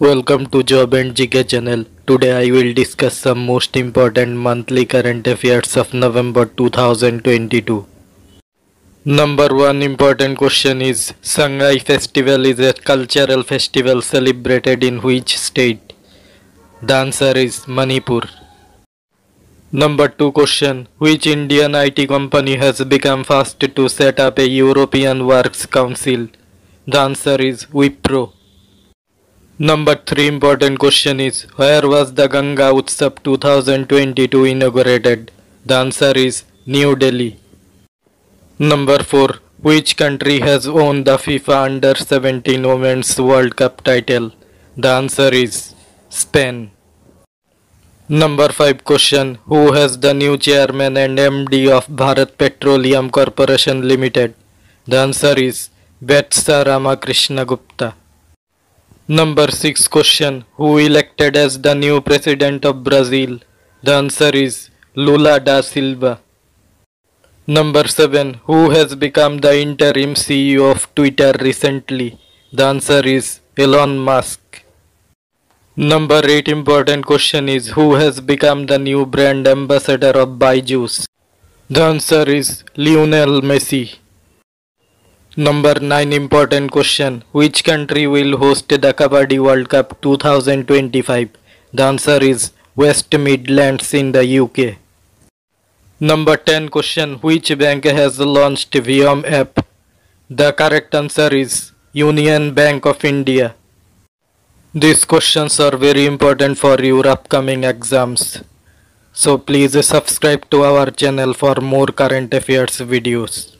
Welcome to Job and GK channel. Today I will discuss some most important monthly current affairs of November 2022. Number 1 important question is Sangai festival is a cultural festival celebrated in which state? The answer is Manipur. Number 2 question Which Indian IT company has become fast to set up a European Works Council? The answer is Wipro. Number 3 important question is Where was the Ganga Utsav 2022 inaugurated? The answer is New Delhi. Number 4 Which country has won the FIFA Under 17 Women's World Cup title? The answer is Spain. Number 5 question Who has the new chairman and MD of Bharat Petroleum Corporation Limited? The answer is Vetsa Ramakrishna Gupta. Number 6 question Who elected as the new president of Brazil? The answer is Lula da Silva. Number 7 Who has become the interim CEO of Twitter recently? The answer is Elon Musk. Number 8 important question is Who has become the new brand ambassador of Byju's? The answer is Lionel Messi. Number 9 important question Which country will host the Kabaddi World Cup 2025? The answer is West Midlands in the UK. Number 10 question Which bank has launched Vyom app? The correct answer is Union Bank of India. These questions are very important for your upcoming exams. So please subscribe to our channel for more current affairs videos.